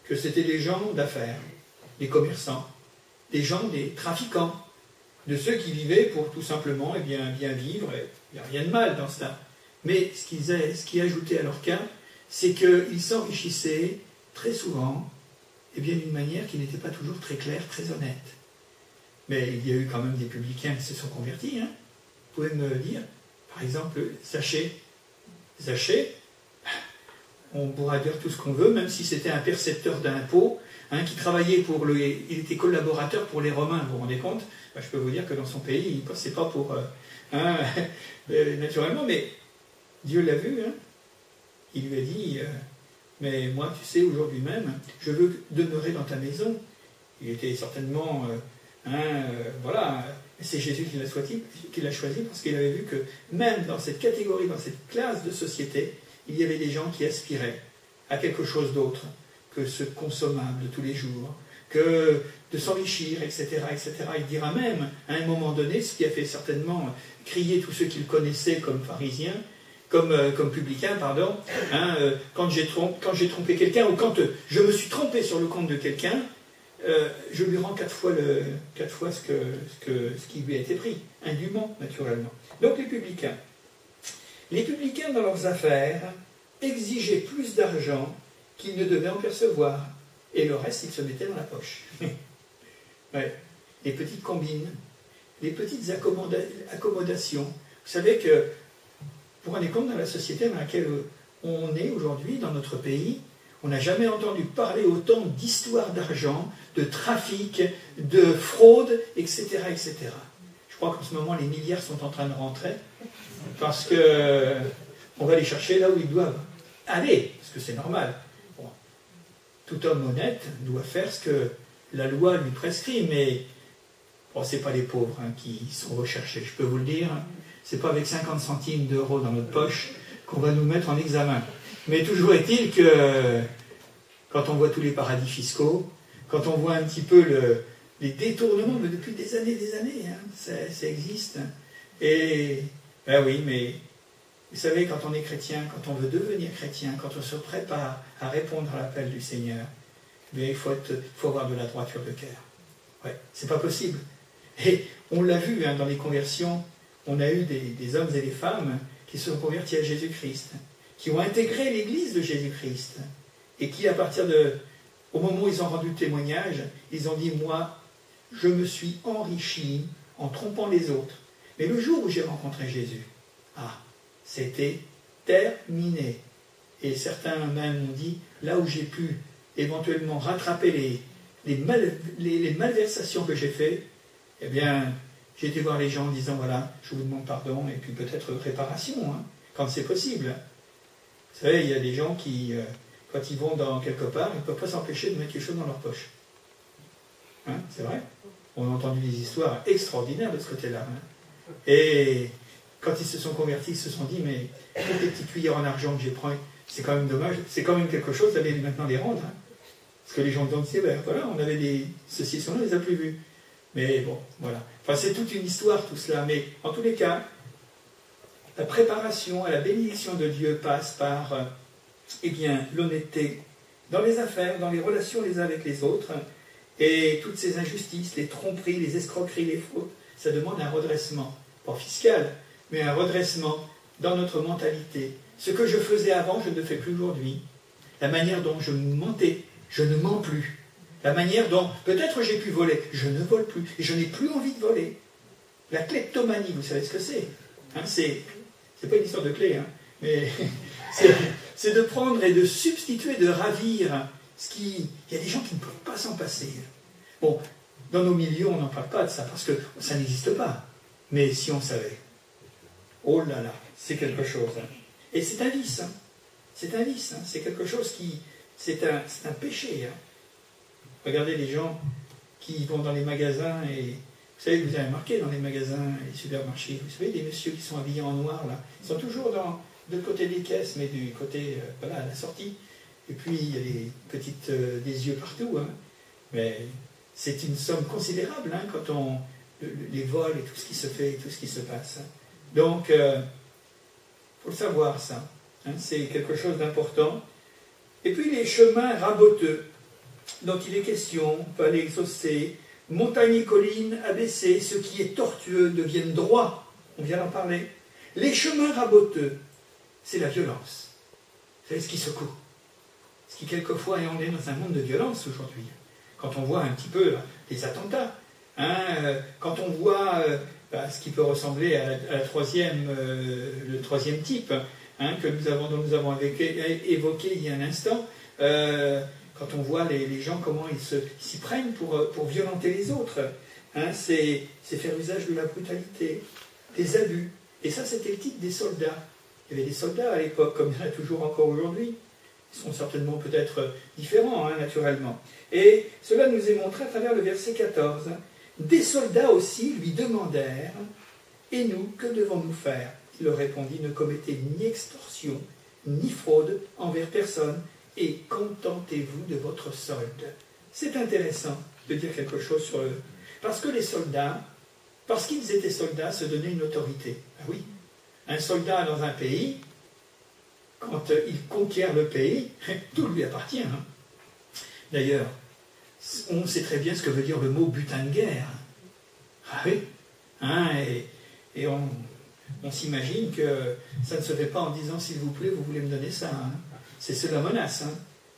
que c'était des gens d'affaires, des commerçants, des gens, des trafiquants, de ceux qui vivaient pour tout simplement eh bien, bien vivre. Il n'y a rien de mal dans cela. Mais ce, qu'ils qui ajoutait à leur cas, c'est qu'ils s'enrichissaient très souvent eh bien, d'une manière qui n'était pas toujours très claire, très honnête. Mais il y a eu quand même des publicains qui se sont convertis. Hein. Vous pouvez me dire, par exemple, Zachée. Zachée, on pourra dire tout ce qu'on veut, même si c'était un percepteur d'impôts, hein, qui travaillait pour le. Il était collaborateur pour les Romains, vous vous rendez compte? Ben, Je peux vous dire que dans son pays, il ne passait pas pour. Euh, hein, euh, naturellement, mais Dieu l'a vu. Hein. il lui a dit euh, Mais moi, tu sais, aujourd'hui même, je veux demeurer dans ta maison. Il était certainement Hein, euh, voilà, c'est Jésus qui l'a choisi, choisi parce qu'il avait vu que même dans cette catégorie, dans cette classe de société, il y avait des gens qui aspiraient à quelque chose d'autre que ce consommable de tous les jours, que de s'enrichir, etc., etc. Il dira même, à un moment donné, ce qui a fait certainement crier tous ceux qu'il connaissait comme pharisiens, comme, euh, comme publicains, pardon, hein, euh, quand j'ai trompé, trompé quelqu'un ou quand je me suis trompé sur le compte de quelqu'un, euh, je lui rends quatre fois, ce qui lui a été pris, indûment, naturellement. Donc les publicains. Les publicains, dans leurs affaires, exigeaient plus d'argent qu'ils ne devaient en percevoir, et le reste, ils se mettaient dans la poche. Les petites combines, les petites accommodations. Vous savez que, pour un compte, dans la société dans laquelle on est aujourd'hui, dans notre pays, on n'a jamais entendu parler autant d'histoires d'argent, de trafic, de fraude, etc., etc. Je crois qu'en ce moment, les milliards sont en train de rentrer parce que on va les chercher là où ils doivent aller, parce que c'est normal. Tout homme honnête doit faire ce que la loi lui prescrit, mais bon, ce n'est pas les pauvres hein, qui sont recherchés, je peux vous le dire. Ce n'est pas avec 50 centimes d'euros dans notre poche qu'on va nous mettre en examen. Mais toujours est-il que quand on voit tous les paradis fiscaux, quand on voit un petit peu les détournements, mais depuis des années, des années, hein, ça, existe. Et ben oui, mais vous savez, quand on est chrétien, quand on veut devenir chrétien, quand on se prépare à répondre à l'appel du Seigneur, il faut, faut avoir de la droiture de cœur. Ouais, c'est pas possible Et on l'a vu hein, dans les conversions, on a eu des, hommes et des femmes qui se sont convertis à Jésus-Christ, qui ont intégré l'Église de Jésus-Christ, et qui, à partir de, au moment où ils ont rendu témoignage, ils ont dit, moi, je me suis enrichi en trompant les autres. Mais le jour où j'ai rencontré Jésus, ah, c'était terminé. Et certains même ont dit, là où j'ai pu éventuellement rattraper les, les, malversations que j'ai faites, eh bien, j'ai été voir les gens en disant, voilà, je vous demande pardon, et puis peut-être réparation, hein, quand c'est possible. Vous savez, il y a des gens qui, euh, quand ils vont dans quelque part, ils ne peuvent pas s'empêcher de mettre quelque chose dans leur poche. Hein, c'est vrai? On a entendu des histoires extraordinaires de ce côté-là. Hein. Et quand ils se sont convertis, ils se sont dit, mais toutes les petites cuillères en argent que j'ai pris, c'est quand même dommage, c'est quand même quelque chose d'aller maintenant les rendre. Hein. Parce que les gens ont dit, ben voilà, on avait des ceci, on ne les a plus vus. Mais bon, voilà. Enfin, c'est toute une histoire tout cela. Mais en tous les cas, la préparation à la bénédiction de Dieu passe par euh, eh bien, l'honnêteté dans les affaires, dans les relations les uns avec les autres, et toutes ces injustices, les tromperies, les escroqueries, les fautes, ça demande un redressement, pas fiscal, mais un redressement dans notre mentalité. Ce que je faisais avant, je ne fais plus aujourd'hui. La manière dont je mentais, je ne mens plus. La manière dont peut-être j'ai pu voler, je ne vole plus. Et je n'ai plus envie de voler. La kleptomanie, vous savez ce que c'est hein, C'est pas une histoire de clé, hein, mais c'est de prendre et de substituer, de ravir ce qui. Il y a des gens qui ne peuvent pas s'en passer. Bon, dans nos milieux, on n'en parle pas de ça parce que ça n'existe pas. Mais si on savait, oh là là, c'est quelque chose. Hein. Et c'est un vice. Hein. C'est un vice. Hein. C'est quelque chose qui. C'est un, un, péché. Regardez les gens qui vont dans les magasins et. Vous savez, vous avez remarqué dans les magasins et les supermarchés, vous savez, des messieurs qui sont habillés en noir, là, ils sont toujours dans, de côté des caisses, mais du côté, euh, voilà, à la sortie. Et puis, il y a des petites, euh, des yeux partout. Mais c'est une somme considérable hein, quand on les vols et tout ce qui se fait et tout ce qui se passe. Donc, il euh, faut le savoir ça. Hein, c'est quelque chose d'important. Et puis les chemins raboteux dont il est question, aller exaucer, montagnes et collines abaissées, ce qui est tortueux devienne droit. On vient d'en parler. Les chemins raboteux, c'est la violence. C'est ce qui secoue? Ce qui quelquefois, et on est dans un monde de violence aujourd'hui quand on voit un petit peu les attentats, hein, euh, quand on voit euh, bah, ce qui peut ressembler à, la, troisième, euh, le troisième type hein, que nous avons, dont nous avons évoqué, il y a un instant, quand on voit les, gens comment ils s'y prennent pour, pour, violenter les autres, hein, c'est faire usage de la brutalité, des abus. Et ça, c'était le type des soldats. Il y avait des soldats à l'époque, comme il y en a toujours encore aujourd'hui. Ils sont certainement peut-être différents, hein, naturellement. Et cela nous est montré à travers le verset 14. Des soldats aussi lui demandèrent Et nous, que devons-nous faire? Il leur répondit Ne commettez ni extorsion, ni fraude envers personne, et contentez-vous de votre solde. C'est intéressant de dire quelque chose sur eux. Parce que les soldats, parce qu'ils étaient soldats, se donnaient une autorité. Ah oui, un soldat dans un pays, quand il conquiert le pays, tout lui appartient. Hein. D'ailleurs, on sait très bien ce que veut dire le mot butin de guerre. Ah oui hein, Et, on, s'imagine que ça ne se fait pas en disant s'il vous plaît, vous voulez me donner ça. Hein. C'est la menace. Hein.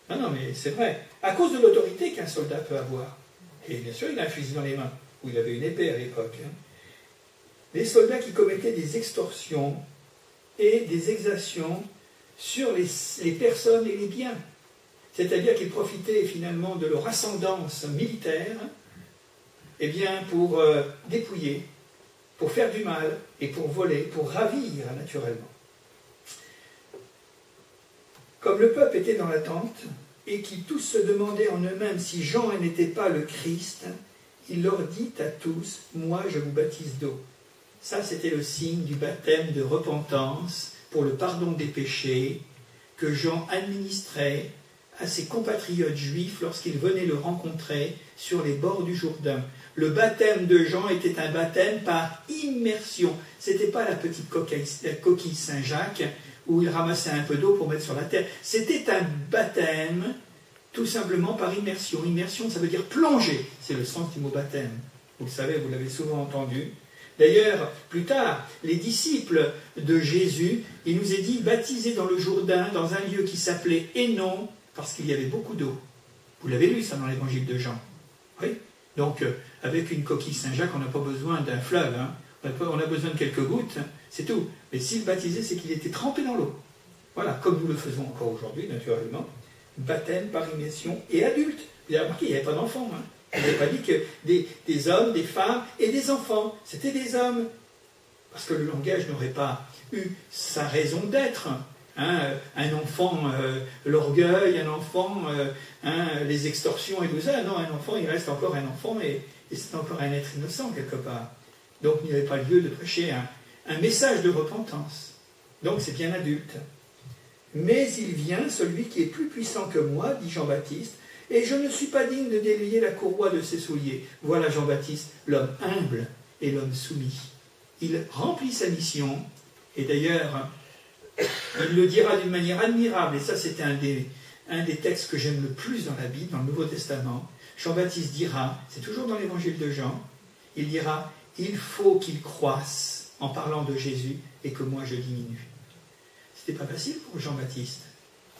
Non, non, mais c'est vrai. À cause de l'autorité qu'un soldat peut avoir. Et bien sûr, il a un fusil dans les mains, ou il avait une épée à l'époque. Hein. Les soldats qui commettaient des extorsions et des exactions sur les personnes et les biens c'est-à-dire qu'ils profitaient finalement de leur ascendance militaire eh bien, pour euh, dépouiller, pour faire du mal et pour voler, pour ravir naturellement. Comme le peuple était dans l'attente et qui tous se demandaient en eux-mêmes si Jean n'était pas le Christ, il leur dit à tous, moi je vous baptise d'eau. Ça, c'était le signe du baptême de repentance pour le pardon des péchés que Jean administrait à ses compatriotes juifs lorsqu'ils venaient le rencontrer sur les bords du Jourdain. Le baptême de Jean était un baptême par immersion. C'était pas la petite coquille, Saint-Jacques où il ramassait un peu d'eau pour mettre sur la terre. C'était un baptême tout simplement par immersion. Immersion, ça veut dire plonger. C'est le sens du mot baptême. Vous le savez, vous l'avez souvent entendu. D'ailleurs, plus tard, les disciples de Jésus, il nous est dit baptisés dans le Jourdain, dans un lieu qui s'appelait Hénon, parce qu'il y avait beaucoup d'eau. Vous l'avez lu ça dans l'évangile de Jean. Oui Donc, euh, avec une coquille Saint-Jacques, on n'a pas besoin d'un fleuve. Hein. On a besoin de quelques gouttes, c'est tout. Mais s'il baptisait, c'est qu'il était trempé dans l'eau. Voilà, comme nous le faisons encore aujourd'hui, naturellement. Baptême par immersion et adulte. Vous avez remarqué, il n'y avait pas d'enfants. Hein. Il n'avait pas dit que des, hommes, des femmes et des enfants. C'était des hommes. Parce que le langage n'aurait pas eu sa raison d'être. Hein. un enfant, euh, l'orgueil, un enfant, euh, hein, les extorsions et tout ça. Non, un enfant, il reste encore un enfant et, c'est encore un être innocent quelque part. Donc il n'y avait pas lieu de prêcher un, message de repentance. Donc c'est bien adulte. Mais il vient, celui qui est plus puissant que moi, dit Jean-Baptiste, et je ne suis pas digne de délier la courroie de ses souliers. Voilà Jean-Baptiste, l'homme humble et l'homme soumis. Il remplit sa mission, et d'ailleurs, il le dira d'une manière admirable, et ça c'est un des, un des textes que j'aime le plus dans la Bible, dans le Nouveau Testament. Jean-Baptiste dira, c'est toujours dans l'évangile de Jean, il dira, il faut qu'il croisse en parlant de Jésus et que moi je diminue. C'était pas facile pour Jean-Baptiste.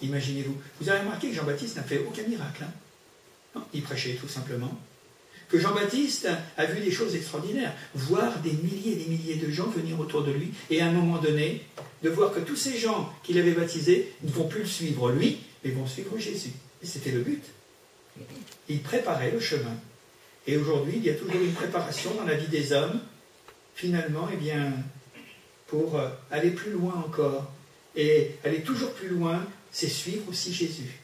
Imaginez-vous. Vous avez remarqué que Jean-Baptiste n'a fait aucun miracle. Hein il prêchait tout simplement. Que Jean-Baptiste a vu des choses extraordinaires, voir des milliers et des milliers de gens venir autour de lui, et à un moment donné, de voir que tous ces gens qu'il avait baptisés ne vont plus le suivre lui, mais vont suivre Jésus. Et c'était le but. Il préparait le chemin. Et aujourd'hui, il y a toujours une préparation dans la vie des hommes, finalement, eh bien, pour euh, aller plus loin encore, et aller toujours plus loin, c'est suivre aussi Jésus.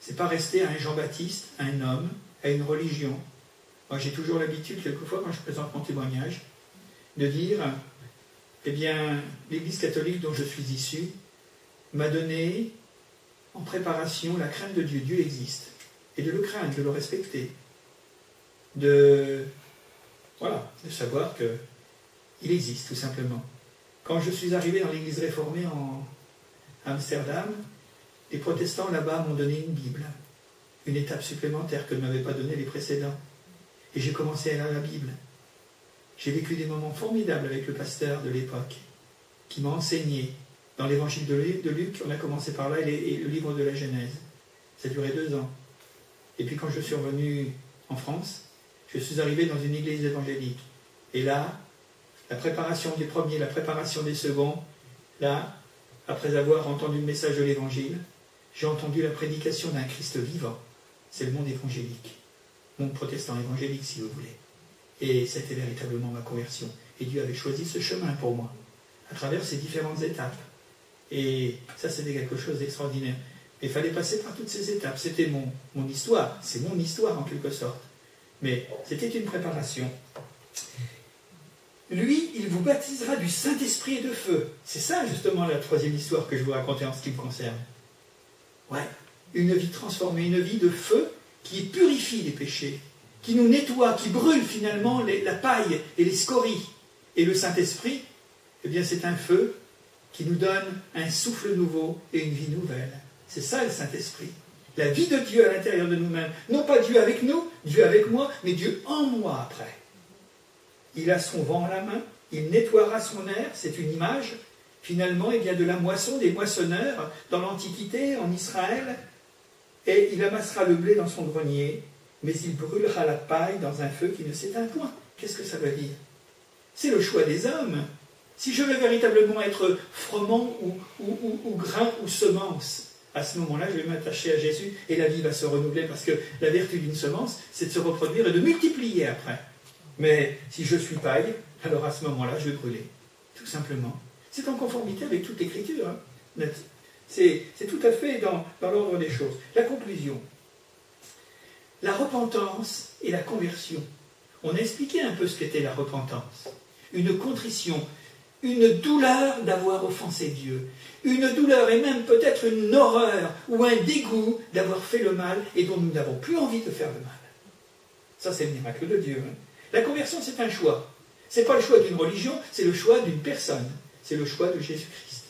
C'est pas rester à un Jean-Baptiste, à un homme, à une religion. Moi, j'ai toujours l'habitude, quelquefois, quand je présente mon témoignage, de dire Eh bien, l'Église catholique dont je suis issu m'a donné en préparation la crainte de Dieu. Dieu existe. Et de le craindre, de le respecter. De. Voilà, de savoir qu'il existe, tout simplement. Quand je suis arrivé dans l'église réformée en Amsterdam, les protestants là-bas m'ont donné une Bible, une étape supplémentaire que ne m'avaient pas donné les précédents. Et j'ai commencé à lire la Bible. J'ai vécu des moments formidables avec le pasteur de l'époque, qui m'a enseigné. Dans l'évangile de Luc, on a commencé par là, et le livre de la Genèse. Ça a duré deux ans. Et puis quand je suis revenu en France, je suis arrivé dans une église évangélique. Et là, la préparation des premiers, la préparation des seconds, là, après avoir entendu le message de l'Évangile, j'ai entendu la prédication d'un Christ vivant. C'est le monde évangélique, monde protestant évangélique si vous voulez. Et c'était véritablement ma conversion. Et Dieu avait choisi ce chemin pour moi, à travers ces différentes étapes. Et ça, c'était quelque chose d'extraordinaire. Il fallait passer par toutes ces étapes. C'était mon, mon histoire. C'est mon histoire en quelque sorte. Mais c'était une préparation. Lui, il vous baptisera du Saint-Esprit et de feu. C'est ça justement la troisième histoire que je vous racontais en ce qui me concerne. Ouais, une vie transformée, une vie de feu qui purifie les péchés, qui nous nettoie, qui brûle finalement la paille et les scories. Et le Saint-Esprit, eh bien c'est un feu qui nous donne un souffle nouveau et une vie nouvelle. C'est ça le Saint-Esprit. La vie de Dieu à l'intérieur de nous-mêmes. Non pas Dieu avec nous, Dieu avec moi, mais Dieu en moi après il a son vent à la main, il nettoiera son air, c'est une image, finalement, il vient de la moisson des moissonneurs dans l'Antiquité, en Israël, et il amassera le blé dans son grenier, mais il brûlera la paille dans un feu qui ne s'éteint point. Qu'est-ce que ça veut dire? C'est le choix des hommes. Si je veux véritablement être froment ou grain ou semence, à ce moment-là, je vais m'attacher à Jésus et la vie va se renouveler parce que la vertu d'une semence, c'est de se reproduire et de multiplier après. Mais si je suis paille, alors à ce moment-là, je vais brûler. Tout simplement. C'est en conformité avec toute l'écriture. Hein. C'est tout à fait dans, dans l'ordre des choses. La conclusion. La repentance et la conversion. On a expliqué un peu ce qu'était la repentance. Une contrition, une douleur d'avoir offensé Dieu, une douleur et même peut-être une horreur ou un dégoût d'avoir fait le mal et dont nous n'avons plus envie de faire le mal. Ça, c'est le miracle de Dieu. Hein. La conversion, c'est un choix. Ce n'est pas le choix d'une religion, c'est le choix d'une personne. C'est le choix de Jésus-Christ.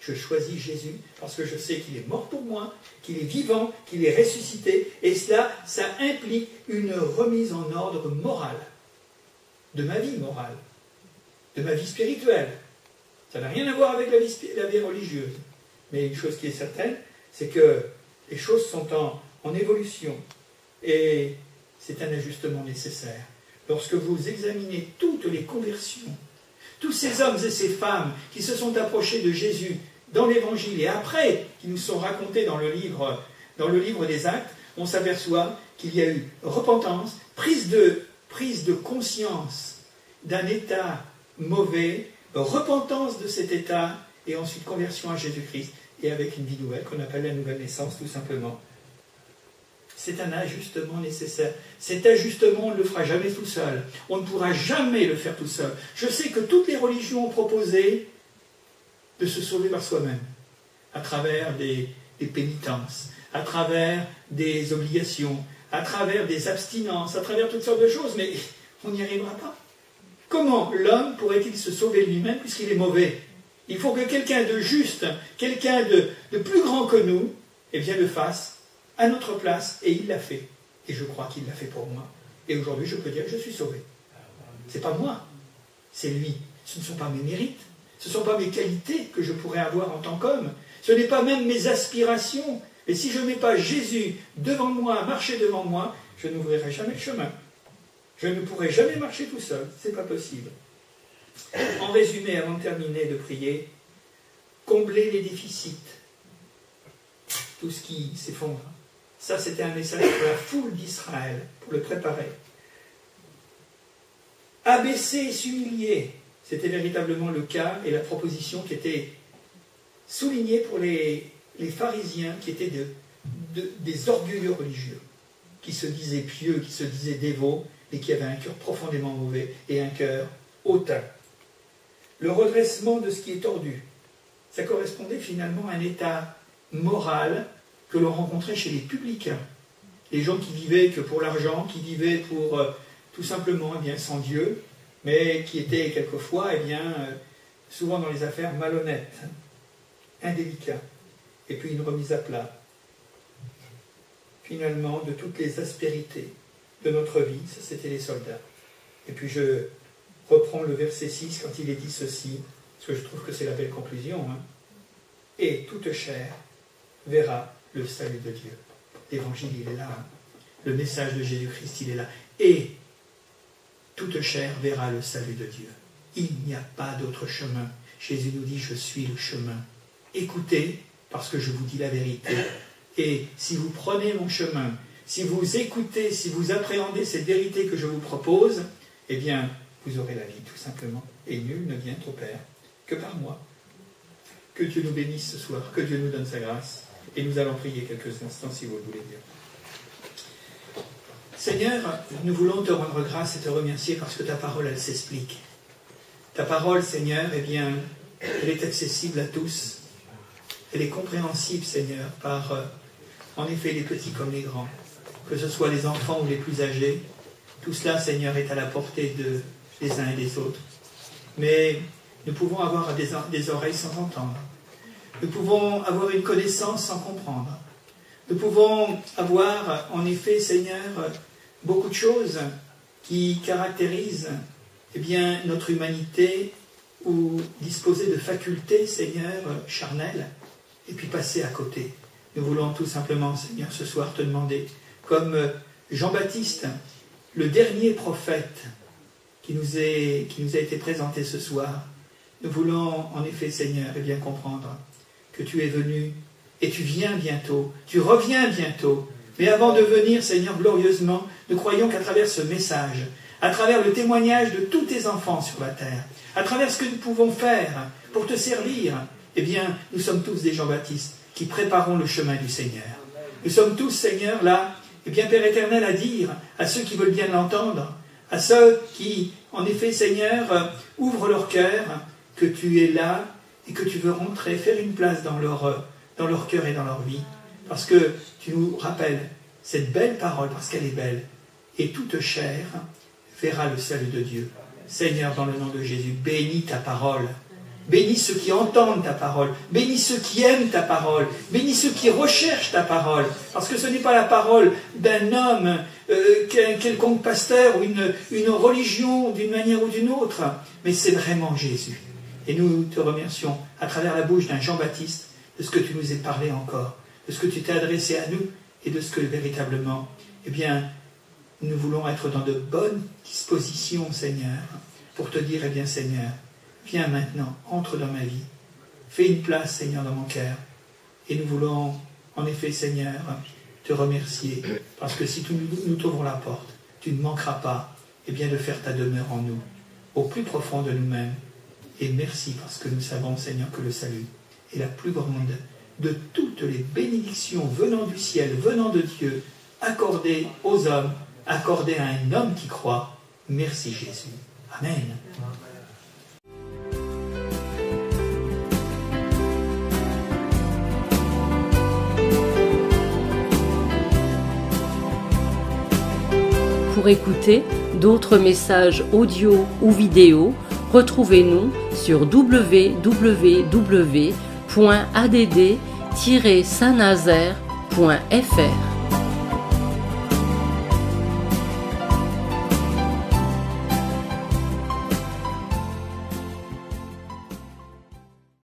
Je choisis Jésus parce que je sais qu'il est mort pour moi, qu'il est vivant, qu'il est ressuscité. Et cela, ça implique une remise en ordre morale. de ma vie morale, de ma vie spirituelle. Ça n'a rien à voir avec la vie, religieuse. Mais une chose qui est certaine, c'est que les choses sont en, en évolution. Et c'est un ajustement nécessaire. Lorsque vous examinez toutes les conversions, tous ces hommes et ces femmes qui se sont approchés de Jésus dans l'Évangile et après qui nous sont racontés dans le livre, dans le livre des Actes, on s'aperçoit qu'il y a eu repentance, prise de, prise de conscience d'un état mauvais, repentance de cet état et ensuite conversion à Jésus-Christ et avec une vie nouvelle qu'on appelle la nouvelle naissance tout simplement. C'est un ajustement nécessaire. Cet ajustement, on ne le fera jamais tout seul. On ne pourra jamais le faire tout seul. Je sais que toutes les religions ont proposé de se sauver par soi-même, à travers des, des, pénitences, à travers des obligations, à travers des abstinences, à travers toutes sortes de choses, mais on n'y arrivera pas. Comment l'homme pourrait-il se sauver lui-même puisqu'il est mauvais? Il faut que quelqu'un de juste, quelqu'un de, plus grand que nous, eh bien, le fasse à notre place, et il l'a fait. Et je crois qu'il l'a fait pour moi. Et aujourd'hui, je peux dire que je suis sauvé. C'est pas moi, c'est lui. Ce ne sont pas mes mérites, ce ne sont pas mes qualités que je pourrais avoir en tant qu'homme, ce n'est pas même mes aspirations. Et si je ne mets pas Jésus devant moi, marcher devant moi, je n'ouvrirai jamais le chemin. Je ne pourrai jamais marcher tout seul, ce n'est pas possible. En résumé, avant de terminer de prier, combler les déficits, tout ce qui s'effondre, ça, c'était un message pour la foule d'Israël, pour le préparer. Abaisser et s'humilier, c'était véritablement le cas et la proposition qui était soulignée pour les, pharisiens qui étaient des orgueilleux religieux, qui se disaient pieux, qui se disaient dévots, et qui avaient un cœur profondément mauvais et un cœur hautain. Le redressement de ce qui est tordu, ça correspondait finalement à un état moral que l'on rencontrait chez les publicains, les gens qui vivaient que pour l'argent, qui vivaient pour euh, tout simplement eh bien, sans Dieu, mais qui étaient quelquefois, eh bien, euh, souvent dans les affaires malhonnêtes, indélicats, et puis une remise à plat, finalement, de toutes les aspérités de notre vie, ça c'était les soldats. Et puis je reprends le verset 6 quand il est dit ceci, parce que je trouve que c'est la belle conclusion. Hein. Et toute chair verra le salut de Dieu. L'évangile, il est là. Le message de Jésus-Christ, il est là. Et toute chair verra le salut de Dieu. Il n'y a pas d'autre chemin. Jésus nous dit, je suis le chemin. Écoutez, parce que je vous dis la vérité. Et si vous prenez mon chemin, si vous écoutez, si vous appréhendez cette vérité que je vous propose, eh bien, vous aurez la vie, tout simplement. Et nul ne vient au Père que par moi. Que Dieu nous bénisse ce soir, que Dieu nous donne sa grâce. Et nous allons prier quelques instants si vous le voulez bien. Seigneur, nous voulons te rendre grâce et te remercier parce que ta parole, elle s'explique. Ta parole, Seigneur, eh bien, elle est accessible à tous. Elle est compréhensible, Seigneur, par, euh, en effet, les petits comme les grands. Que ce soit les enfants ou les plus âgés. Tout cela, Seigneur, est à la portée de, des uns et des autres. Mais nous pouvons avoir des oreilles sans entendre. Nous pouvons avoir une connaissance sans comprendre. Nous pouvons avoir, en effet, Seigneur, beaucoup de choses qui caractérisent eh bien, notre humanité ou disposer de facultés, Seigneur, charnelles, et puis passer à côté. Nous voulons tout simplement, Seigneur, ce soir te demander, comme Jean-Baptiste, le dernier prophète qui nous, est, qui nous a été présenté ce soir, nous voulons en effet, Seigneur, et eh bien comprendre que tu es venu et tu viens bientôt, tu reviens bientôt. Mais avant de venir, Seigneur, glorieusement, nous croyons qu'à travers ce message, à travers le témoignage de tous tes enfants sur la terre, à travers ce que nous pouvons faire pour te servir, eh bien, nous sommes tous des Jean-Baptiste qui préparons le chemin du Seigneur. Nous sommes tous, Seigneur, là, eh bien, Père éternel, à dire à ceux qui veulent bien l'entendre, à ceux qui, en effet, Seigneur, ouvrent leur cœur, que tu es là et que tu veux rentrer, faire une place dans leur, euh, dans cœur et dans leur vie. Parce que tu nous rappelles cette belle parole, parce qu'elle est belle. Et toute chair verra le salut de Dieu. Seigneur, dans le nom de Jésus, bénis ta parole. Bénis ceux qui entendent ta parole. Bénis ceux qui aiment ta parole. Bénis ceux qui recherchent ta parole. Parce que ce n'est pas la parole d'un homme, euh, quelconque pasteur ou une, une religion d'une manière ou d'une autre, mais c'est vraiment Jésus. Et nous te remercions à travers la bouche d'un Jean-Baptiste de ce que tu nous as parlé encore, de ce que tu t'es adressé à nous et de ce que véritablement, eh bien, nous voulons être dans de bonnes dispositions, Seigneur, pour te dire, eh bien, Seigneur, viens maintenant, entre dans ma vie, fais une place, Seigneur, dans mon cœur. Et nous voulons, en effet, Seigneur, te remercier, parce que si nous t'ouvrons la porte, tu ne manqueras pas, eh de faire ta demeure en nous, au plus profond de nous-mêmes. Et merci parce que nous savons, Seigneur, que le salut est la plus grande de toutes les bénédictions venant du ciel, venant de Dieu, accordées aux hommes, accordées à un homme qui croit. Merci Jésus. Amen. Pour écouter d'autres messages audio ou vidéo, retrouvez-nous sur www.add-saint-nazaire.fr.